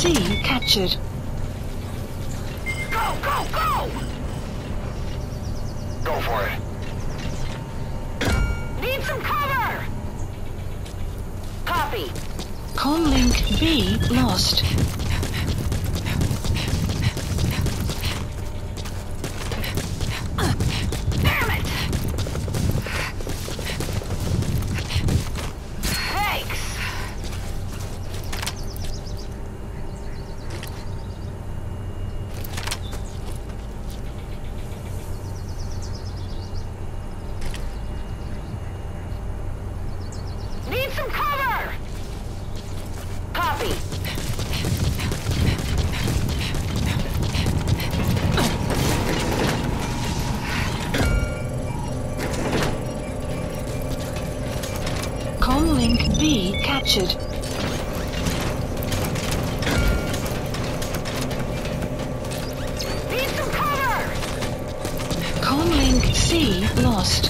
captured. Go, go, go! Go for it. Need some cover! Copy. Comlink B lost. Comlink B captured. Need some cover! Comlink C lost.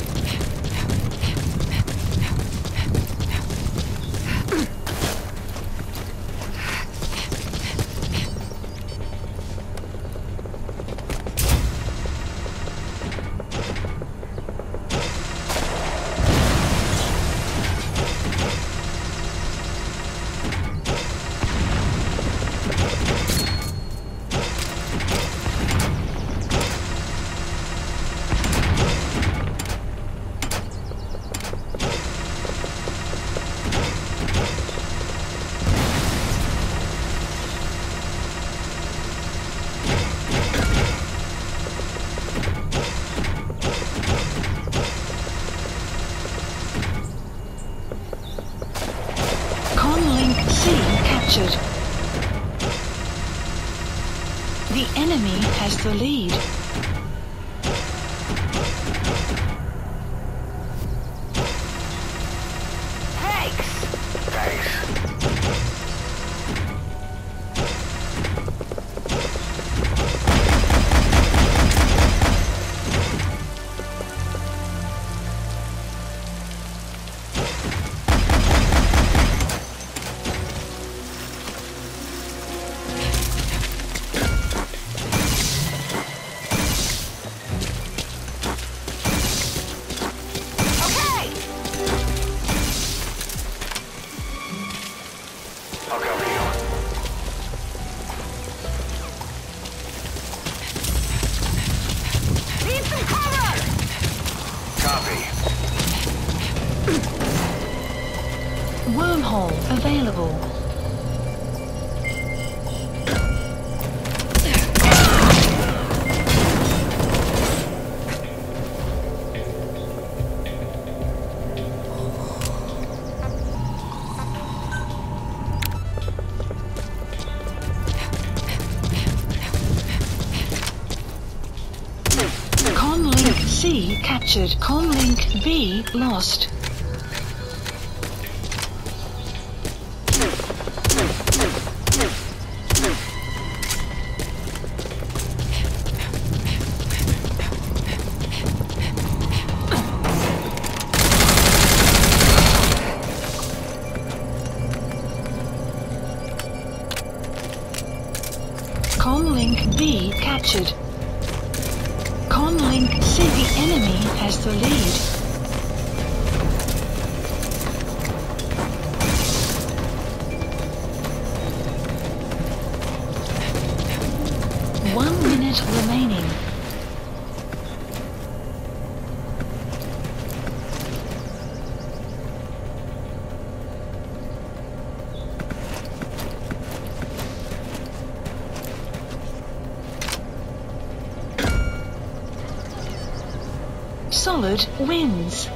Captured. The enemy has the lead. Wormhole available. Comlink C captured. Comlink B lost. Captured. Comlink C, the enemy has the lead. One minute remaining. Solid wins.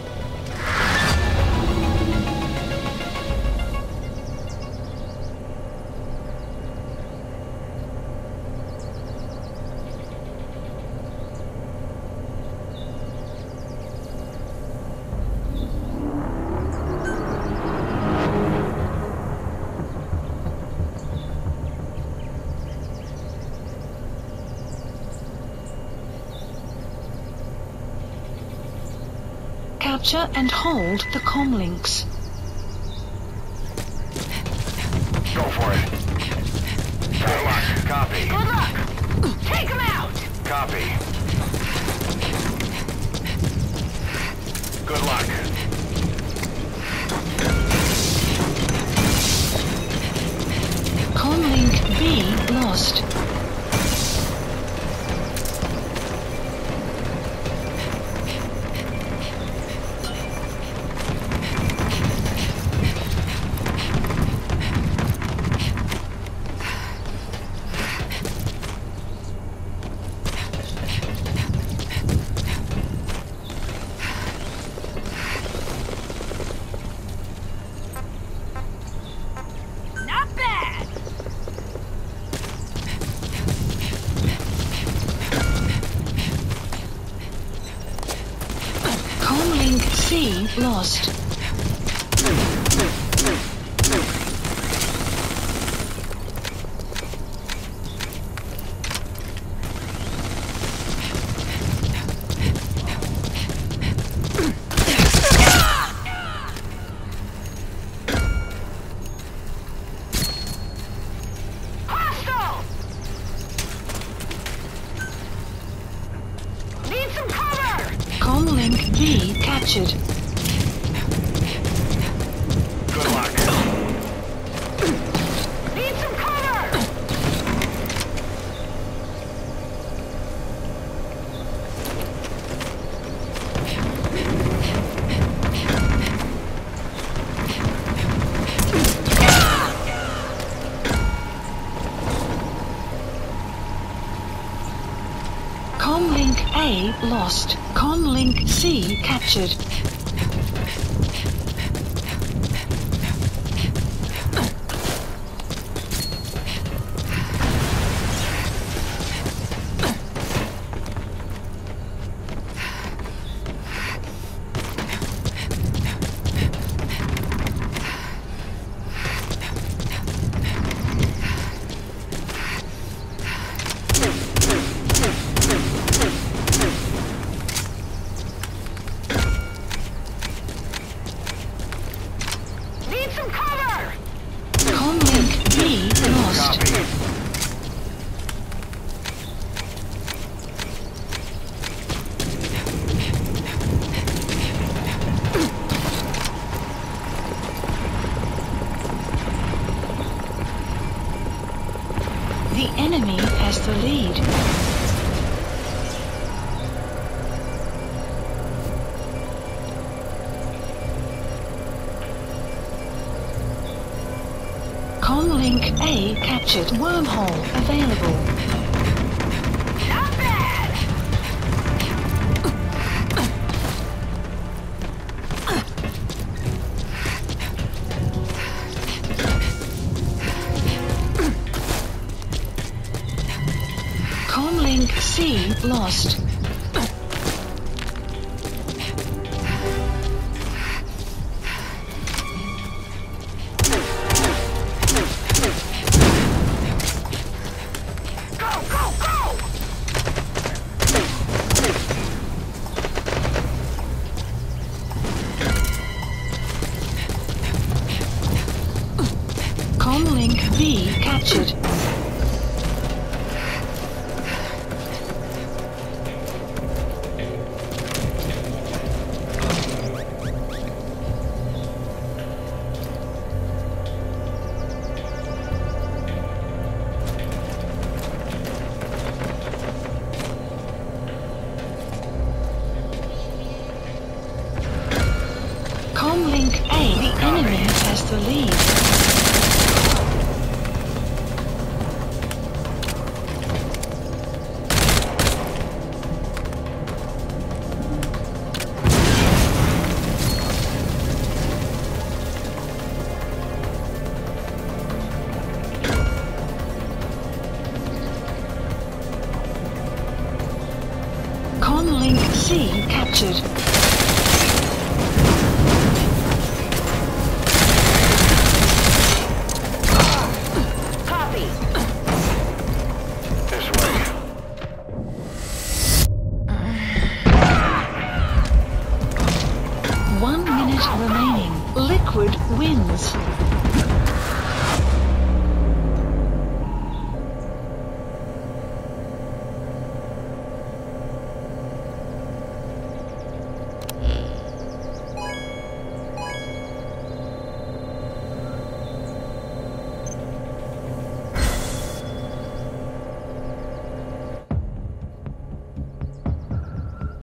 Capture and hold the comlinks. Go for it. Good luck. Copy. Good luck. Take him out. Copy. Good luck. Comlink B lost. Lost. Hostile. Need some cover. Comlink B captured. Lost. Comlink C captured. The enemy has the lead. Comlink A captured. Wormhole available. Lost. Go, go, go. Comlink B captured. Has